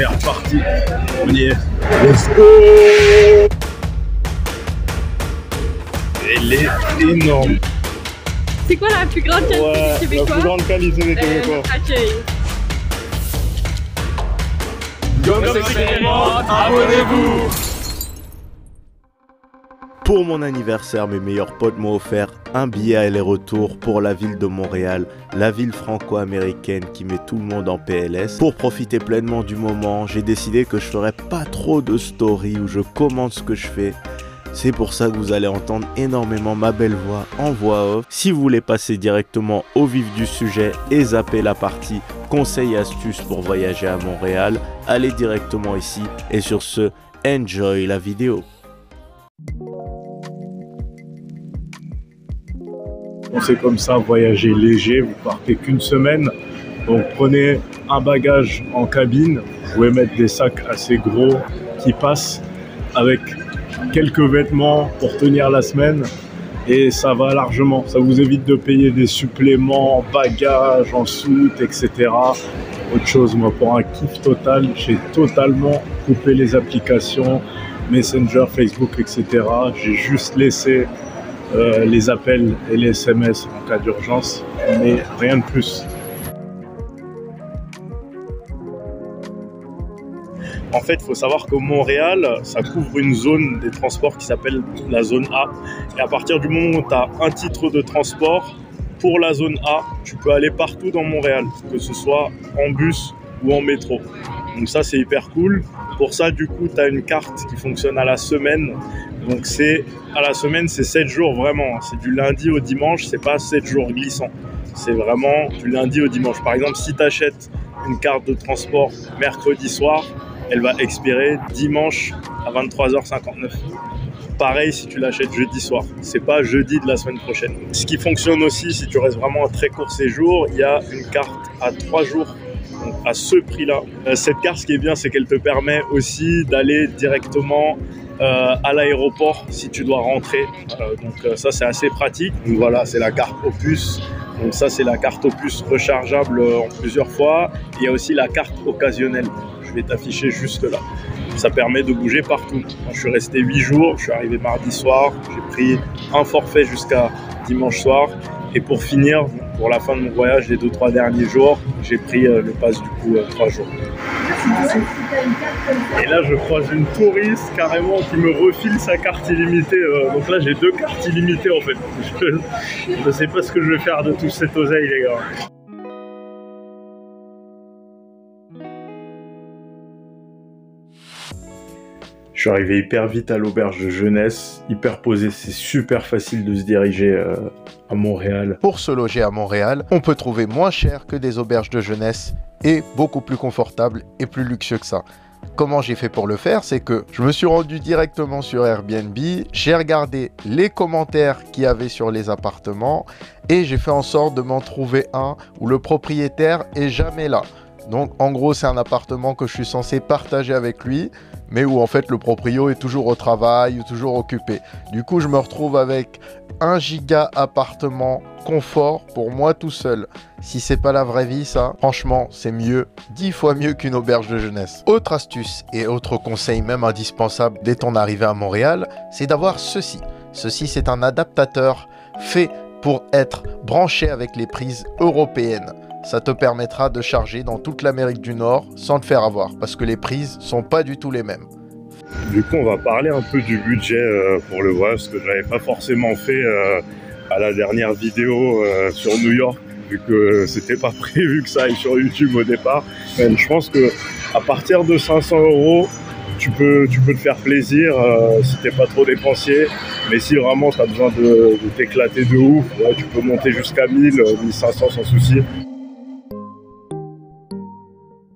C'est reparti. On y est. Let's go Elle est énorme. C'est quoi la plus grande qualité Ouais, des la Québécois plus grande qualité des Euh, Québécois. accueil. abonnez-vous Pour mon anniversaire, mes meilleurs potes m'ont offert un billet aller-retour pour la ville de Montréal, la ville franco-américaine qui met tout le monde en PLS. Pour profiter pleinement du moment, j'ai décidé que je ferais pas trop de stories où je commente ce que je fais. C'est pour ça que vous allez entendre énormément ma belle voix en voix off. Si vous voulez passer directement au vif du sujet et zapper la partie conseils et astuces pour voyager à Montréal, allez directement ici. Et sur ce, enjoy la vidéo. Sait comme ça, voyager léger, vous partez qu'une semaine. Donc prenez un bagage en cabine, vous pouvez mettre des sacs assez gros qui passent avec quelques vêtements pour tenir la semaine et ça va largement. Ça vous évite de payer des suppléments en bagages, en soute, etc. Autre chose, moi pour un kiff total, j'ai totalement coupé les applications, Messenger, Facebook, etc. J'ai juste laissé euh, les appels et les SMS en cas d'urgence, mais rien de plus. En fait, il faut savoir qu'au Montréal, ça couvre une zone des transports qui s'appelle la zone A. Et à partir du moment où tu as un titre de transport pour la zone A, tu peux aller partout dans Montréal, que ce soit en bus ou en métro. Donc ça, c'est hyper cool. Pour ça, du coup, tu as une carte qui fonctionne à la semaine. Donc c'est à la semaine, c'est 7 jours vraiment. C'est du lundi au dimanche, c'est pas 7 jours glissants. C'est vraiment du lundi au dimanche. Par exemple, si tu achètes une carte de transport mercredi soir, elle va expirer dimanche à 23h59. Pareil si tu l'achètes jeudi soir, c'est pas jeudi de la semaine prochaine. Ce qui fonctionne aussi, si tu restes vraiment un très court séjour, il y a une carte à 3 jours donc à ce prix-là. Euh, Cette carte, ce qui est bien, c'est qu'elle te permet aussi d'aller directement euh, à l'aéroport si tu dois rentrer. Euh, donc euh, ça, c'est assez pratique. Donc voilà, c'est la carte Opus. Donc ça, c'est la carte Opus rechargeable en plusieurs fois. Il y a aussi la carte occasionnelle. Je vais t'afficher juste là. Ça permet de bouger partout. Je suis resté 8 jours. Je suis arrivé mardi soir. J'ai pris un forfait jusqu'à dimanche soir. Et pour finir, pour la fin de mon voyage, les 2-3 derniers jours, j'ai pris euh, le pass du coup 3 jours. Et là, je croise une touriste carrément qui me refile sa carte illimitée. euh, donc là, j'ai deux cartes illimitées en fait. Je ne sais pas ce que je vais faire de tout cet oseille, les gars. Je suis arrivé hyper vite à l'auberge de jeunesse, hyper posé, c'est super facile de se diriger euh, à Montréal. Pour se loger à Montréal, on peut trouver moins cher que des auberges de jeunesse et beaucoup plus confortable et plus luxueux que ça. Comment j'ai fait pour le faire C'est que je me suis rendu directement sur Airbnb, j'ai regardé les commentaires qu'il y avait sur les appartements et j'ai fait en sorte de m'en trouver un où le propriétaire est jamais là. Donc en gros c'est un appartement que je suis censé partager avec lui, mais où en fait le proprio est toujours au travail ou toujours occupé. Du coup je me retrouve avec un giga appartement confort pour moi tout seul. Si c'est pas la vraie vie ça, franchement c'est mieux, dix fois mieux qu'une auberge de jeunesse. Autre astuce et autre conseil même indispensable dès ton arrivée à Montréal, c'est d'avoir ceci. Ceci c'est un adaptateur fait pour être branché avec les prises européennes. Ça te permettra de charger dans toute l'Amérique du Nord sans te faire avoir parce que les prises sont pas du tout les mêmes. Du coup, on va parler un peu du budget euh, pour le voyage, ce que je n'avais pas forcément fait euh, à la dernière vidéo euh, sur New York, vu que c'était pas prévu que ça aille sur YouTube au départ. Mais je pense que à partir de 500 euros, tu peux, tu peux te faire plaisir euh, si t'es pas trop dépensier. Mais si vraiment tu as besoin de, t'éclater de ouf, tu peux monter jusqu'à 1000, euh, 1500 sans souci.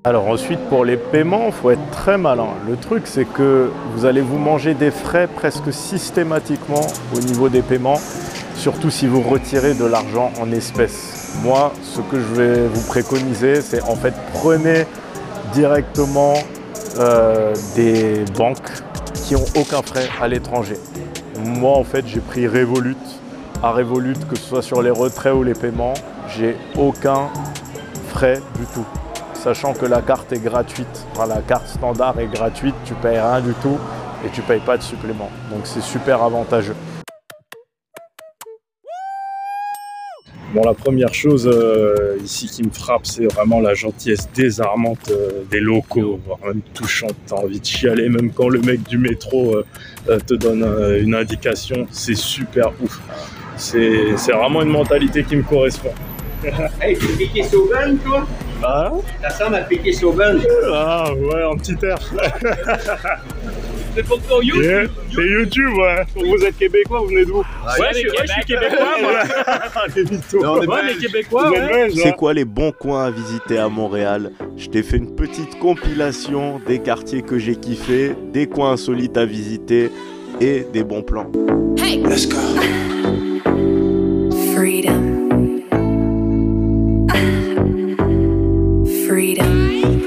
Alors ensuite pour les paiements, il faut être très malin. Le truc c'est que vous allez vous manger des frais presque systématiquement au niveau des paiements, surtout si vous retirez de l'argent en espèces. Moi, ce que je vais vous préconiser, c'est en fait prenez directement euh, des banques qui ont aucun frais à l'étranger. Moi en fait j'ai pris Revolut. À Revolut, que ce soit sur les retraits ou les paiements, j'ai aucun frais du tout sachant que la carte est gratuite. la carte standard est gratuite, tu payes rien du tout et tu payes pas de supplément. Donc c'est super avantageux. Bon, la première chose euh, ici qui me frappe, c'est vraiment la gentillesse désarmante euh, des locaux, voire même touchante. T'as envie de chialer, même quand le mec du métro euh, te donne une indication. C'est super ouf. C'est vraiment une mentalité qui me correspond. hey, tu piqué Sauven, toi? Ah? Ta a piqué Sauven. Ah, ouais, en petit air. C'est pour ton YouTube. Yeah. C'est YouTube, ouais. Vous êtes québécois, vous venez d'où? Ouais, je, suis québécois, moi. non, on est, ouais, québécois. Ouais. C'est quoi les bons coins à visiter à Montréal? Je t'ai fait une petite compilation des quartiers que j'ai kiffé, des coins insolites à visiter et des bons plans. Hey, let's go. Freedom. freedom.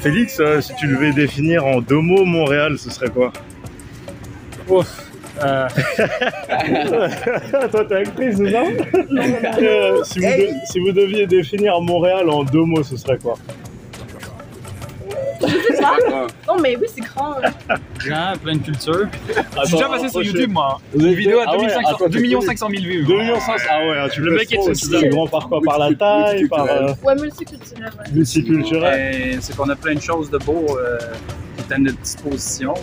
Félix, euh, si tu devais définir en deux mots Montréal, ce serait quoi? Ouf. Euh... Toi, t'es actrice, c'est ça euh, si, vous si vous deviez définir Montréal en deux mots, ce serait quoi? Non, mais oui, c'est grand. Grand, plein de culture. J'ai déjà passé sur YouTube, moi. Une vidéo à 2 500 000 vues. 2 500 Ah ouais, tu le mec est C'est grand par quoi Par la taille par, euh... Ouais, multiculturel. Ouais. Multiculturel. C'est qu'on a plein de choses de beau. Euh à notre disposition.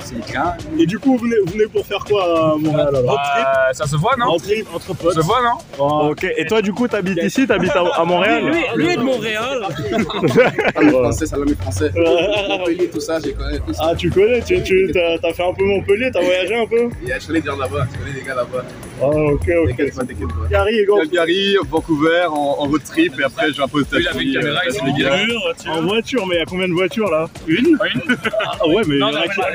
C'est grand. Et du coup, vous venez, vous venez, pour faire quoi à Montréal alors euh, Ça se voit, non? En trip, entre potes. Ça se voit, non? Oh, Ok. Et toi, du coup, t'habites ici T'habites à, à Montréal? Lui, lui est de Montréal. Salami français, salami français. Montpellier, tout ça, j'ai connais tout ça. Ah, tu connais Tu, tu as, fait un peu Montpellier T'as voyagé un peu? Je connais des gens là-bas. Je connais des gars là-bas. Ah, ok, ok. T'inquiète pas, t'inquiète pas. Calgary, Calgary, Vancouver, en, en road trip, et après, je vais un peu aux États-Unis. En voiture, mais il y a combien de voitures là? Une? Une. Ah ouais, mais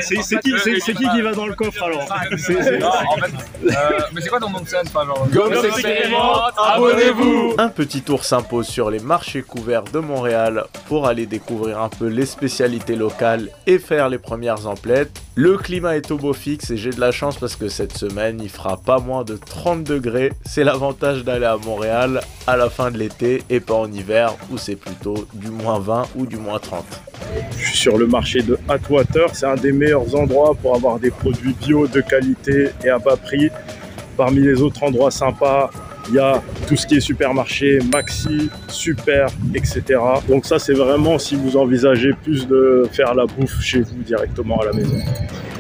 c'est qui, qui, qui va dans le coffre alors? euh, Mais c'est quoi ton nom de scène Comme abonnez-vous. Un petit tour s'impose sur les marchés couverts de Montréal pour aller découvrir un peu les spécialités locales et faire les premières emplettes. Le climat est au beau fixe et j'ai de la chance parce que cette semaine il fera pas moins de 30 degrés. C'est l'avantage d'aller à Montréal à la fin de l'été et pas en hiver où c'est plutôt du moins 20 ou du moins 30. Je suis sur le marché de Atwater, c'est un des meilleurs endroits pour avoir des produits bio de qualité et à bas prix. Parmi les autres endroits sympas, il y a tout ce qui est supermarché, maxi, super, etc. Donc ça c'est vraiment si vous envisagez plus de faire la bouffe chez vous directement à la maison.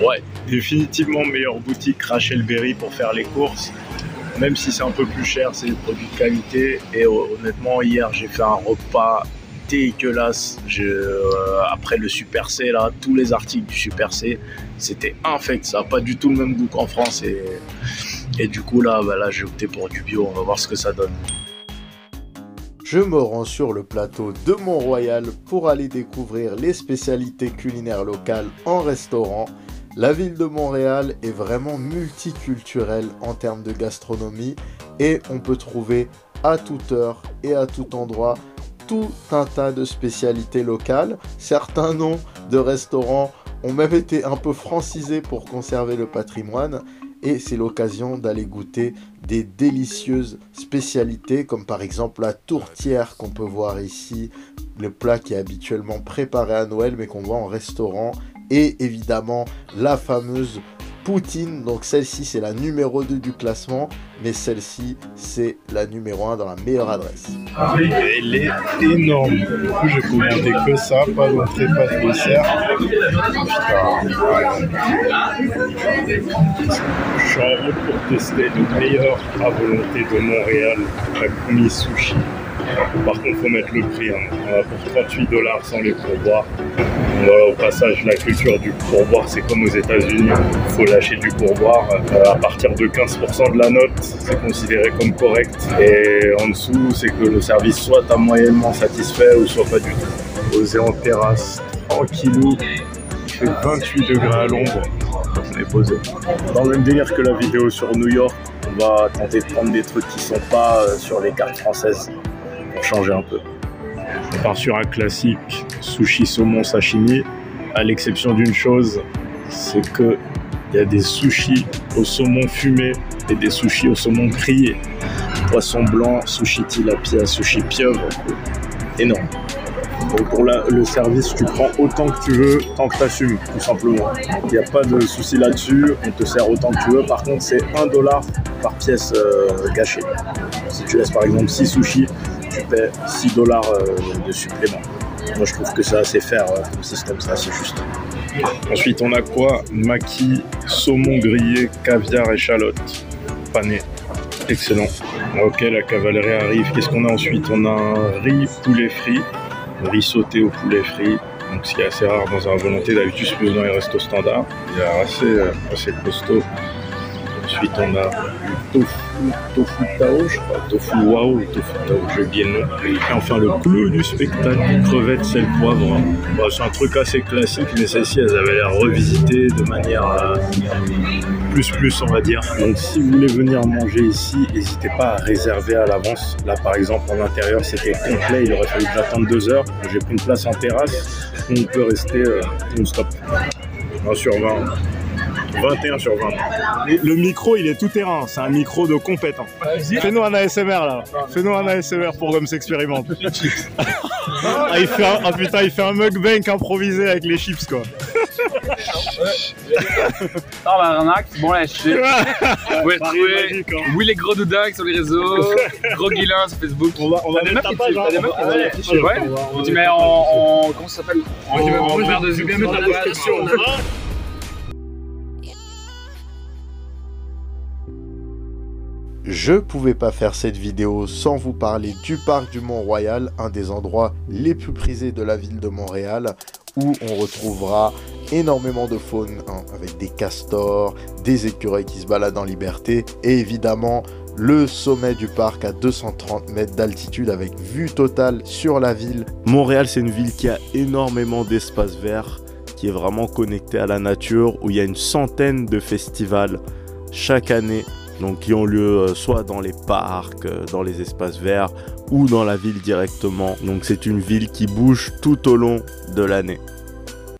Ouais, définitivement meilleure boutique Rachel Berry pour faire les courses. Même si c'est un peu plus cher, c'est des produits de qualité. Et honnêtement, hier j'ai fait un repas dégueulasse. Je, euh, après le Super C, là, tous les articles du Super C, c'était infect. Ça n'a pas du tout le même goût qu'en France. Et, et du coup, là, bah, là j'ai opté pour du bio. On va voir ce que ça donne. Je me rends sur le plateau de Mont-Royal pour aller découvrir les spécialités culinaires locales en restaurant. La ville de Montréal est vraiment multiculturelle en termes de gastronomie et on peut trouver à toute heure et à tout endroit tout un tas de spécialités locales. Certains noms de restaurants ont même été un peu francisés pour conserver le patrimoine et c'est l'occasion d'aller goûter des délicieuses spécialités comme par exemple la tourtière qu'on peut voir ici, le plat qui est habituellement préparé à Noël mais qu'on voit en restaurant et évidemment la fameuse poutine. Donc celle-ci c'est la numéro 2 du classement, mais celle-ci c'est la numéro 1 dans la meilleure adresse. Elle est énorme. Du coup, j'ai commandé que ça, pas d'entrée, pas de dessert. Je suis en route pour tester le meilleur à volonté de Montréal, la Kumi Sushi. Par contre, faut mettre le prix. hein. Euh, Pour 38 dollars sans les pourboires. Voilà, au passage, la culture du pourboire, c'est comme aux États-Unis. Il faut lâcher du pourboire. Euh, à partir de 15% de la note, c'est considéré comme correct. Et en dessous, c'est que le service soit t'a moyennement satisfait ou soit pas du tout. Posé en terrasse, tranquillou. Il fait 28 degrés à l'ombre. On est posé. Dans le même délire que la vidéo sur New York, on va tenter de prendre des trucs qui sont pas euh, sur les cartes françaises pour changer un peu. On part sur un classique sushi saumon sashimi, à l'exception d'une chose, c'est que il y a des sushis au saumon fumé et des sushis au saumon grillé. Poisson blanc, sushi tilapia, sushi pieuvre, énorme. Donc pour le service, tu prends autant que tu veux, tant que tu assumes, tout simplement. Il n'y a pas de souci là-dessus, on te sert autant que tu veux. Par contre, c'est 1 dollar par pièce euh, gâchée. Si tu laisses par exemple 6 sushis, tu paies 6 dollars euh, de supplément. Moi, je trouve que c'est assez fair euh, comme système, c'est assez juste. Ensuite, on a quoi? Maki, saumon grillé, caviar, échalote, pané. Excellent. Ok, la cavalerie arrive. Qu'est-ce qu'on a ensuite? On a un riz poulet frit, riz sauté au poulet frit. Donc, ce qui est assez rare dans un volonté. D'habitude, c'est plus dans les restos standards. Il est assez, euh, assez costaud. Ensuite, on a du tofu, tofu tao, je crois, tofu wow, tofu tao, j'ai oublié le nom. Et enfin, le clou du spectacle, crevettes, sel, poivre. C'est un truc assez classique, mais celles-ci, elles avaient l'air revisitées de manière euh, plus plus, on va dire. Donc, si vous voulez venir manger ici, n'hésitez pas à réserver à l'avance. Là, par exemple, en intérieur, c'était complet, il aurait fallu que j'attende deux heures. J'ai pris une place en terrasse, on peut rester euh, non-stop. 1 sur 20. 21 sur 20. Et le micro, il est tout terrain. C'est un micro de compétent. Fais-nous un ASMR là. Fais-nous un ASMR pour Gomme s'expérimente. ah, il fait un, ah, putain, il fait un mukbang improvisé avec les chips quoi. Non, bah, arnaque, bon lâcher. Vous pouvez magique, hein. Oui les gros doudags sur les réseaux, gros guilin sur Facebook. On va, on va des meufs qui hein. t'as des meufs qui On va- te- on va afficher. Ouais. On va- on va Tu mets mettre- en, en comment ça s'appelle? En, en barre de Je Je pouvais pas faire cette vidéo sans vous parler du parc du Mont-Royal, un des endroits les plus prisés de la ville de Montréal, où on retrouvera énormément de faune, hein, avec des castors, des écureuils qui se baladent en liberté, et évidemment le sommet du parc à 230 mètres d'altitude avec vue totale sur la ville. Montréal, c'est une ville qui a énormément d'espaces verts, qui est vraiment connectée à la nature, où il y a une centaine de festivals chaque année, donc qui ont lieu euh, soit dans les parcs, euh, dans les espaces verts, ou dans la ville directement. Donc c'est une ville qui bouge tout au long de l'année.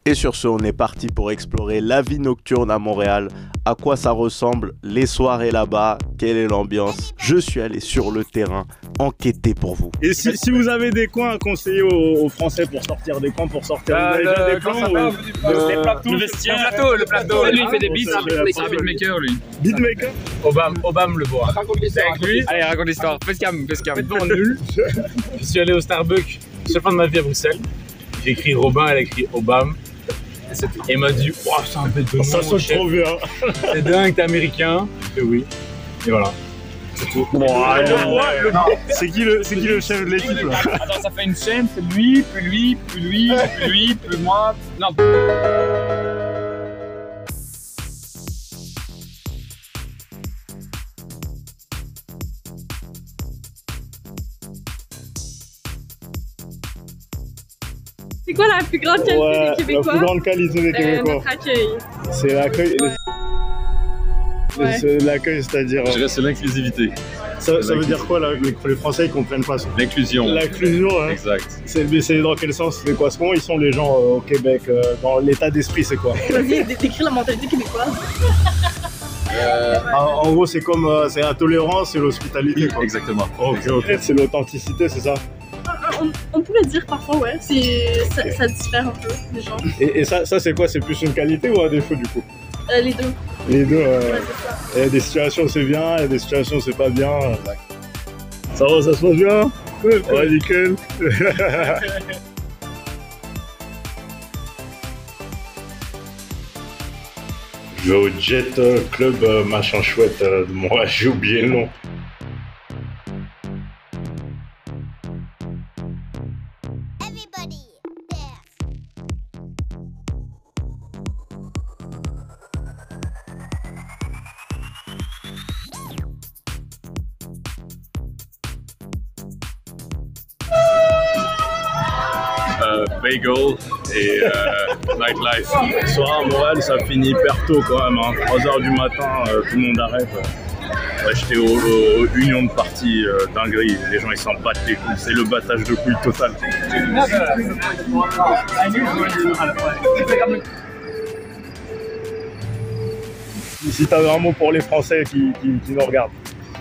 Et sur ce, on est parti pour explorer la vie nocturne à Montréal, à quoi ça ressemble, les soirées là-bas, quelle est l'ambiance? Je suis allé sur le terrain enquêter pour vous. Et si, si vous avez des coins à conseiller aux, aux Français pour sortir des coins, pour sortir avez déjà des plans ou- Le vestiaire. Le plateau, le plateau. Lui, il fait des beats. Ça, c'est un beatmaker, lui. Beatmaker? Obama, Obama le voit. C'est avec lui? Allez, raconte l'histoire. Fais cam, fais cam. complètement nul. Je suis allé au Starbucks, seule fois de ma vie à Bruxelles. J'ai écrit Robin, elle a écrit Obama. Et m'a dit, wow, c'est un bête de. Ça sonne trop bien. C'est dingue, t'es américain. Fait oui. Et voilà. C'est qui, le- c'est qui le chef de l'équipe là Attends, ça fait une chaîne, c'est lui, puis lui, puis lui, puis lui, puis moi. Non. C'est quoi la plus grande qualité Ouais, des la Québécois plus grande qualité des Euh, Québécois. Notre accueil. C'est l'accueil. Ouais. C'est l'accueil, c'est-à-dire. Je reste l'exclusivité. Ça, ça veut dire quoi là les, les Français ils comprennent pas ça L'inclusion. L'inclusion, hein. Exact. C'est mais c'est dans quel sens C'est quoi Comment ils sont les gens euh, au Québec euh, Dans l'état d'esprit, c'est quoi? Vas-y, dé- décris la mentalité québécoise. Euh, en, en gros, c'est comme euh, c'est la tolérance et l'hospitalité. Exactement. Ok, ok. C'est l'authenticité, c'est ça? On, on pourrait dire parfois, ouais, ça, ça diffère un peu des gens. Et, et ça, ça c'est quoi? C'est plus une qualité ou un défaut du coup? Euh, les deux. Les deux. euh, Ouais. Il y a des situations c'est bien, il y a des situations c'est pas bien. Ça va, ça se passe bien? Ouais, nickel. Je vais au Jet euh, Club euh, machin chouette. euh, moi, j'ai oublié le nom. Et euh, nightlife. Soir à Montréal, ça finit hyper tôt quand même. Hein. 3h du matin, euh, tout le monde arrête. J'étais au, au Union de Parti euh, dinguerie. Les gens ils s'en battent les couilles. C'est le battage de couilles total. Si t'avais un mot pour les Français qui nous regardent.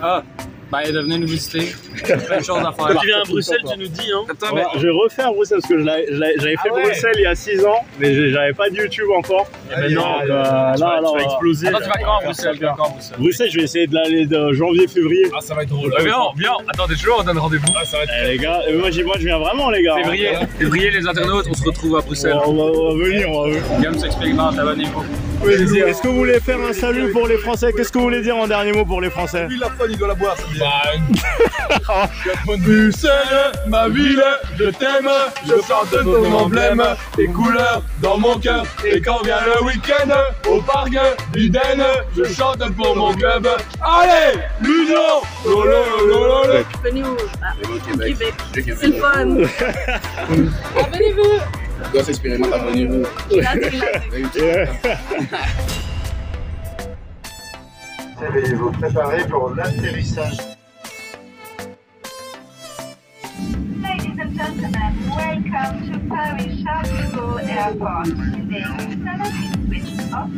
Ah, bah, de venir nous visiter. Plein de choses à faire. Tu viens à Bruxelles, tu nous dis, hein. Attends, mais. je vais refaire Bruxelles parce que j'avais fait Ah ouais. Bruxelles il y a 6 ans, mais j'avais pas de YouTube encore. Et maintenant, euh, là, tu vas, tu vas exploser. Attends, tu vas quand, quand, Bruxelles? Bruxelles, je vais essayer de l'aller de janvier-février. Ah, ça va être drôle. viens, viens. Attends, t'es toujours, on donne rendez-vous. Ah, ça va être. Eh, les gars, euh, moi, j'y- moi je viens vraiment les gars. Février, février, les internautes, on se retrouve à Bruxelles. On va, on va venir, on va venir. Gamme s'expérimente, abonnez-vous. Est-ce que vous voulez faire un salut pour les Français? Qu'est-ce que vous voulez dire en dernier mot pour les Français? Lui, la il doit la boire. c'est bien. Bruxelles, ma ville, je t'aime, je chante ton emblème, tes couleurs dans mon cœur. Et quand vient le week-end, au parc du Den, je chante pour mon club. Allez, l'Union Lolo, lolo, lolo. Venez au, Québec. C'est le fun. Abonnez-vous. Là, c'est là. Veuillez vous préparer pour l'atterrissage? Ladies and gentlemen, welcome to Paris Charles de Gaulle Airport. Today, Salah is switched off.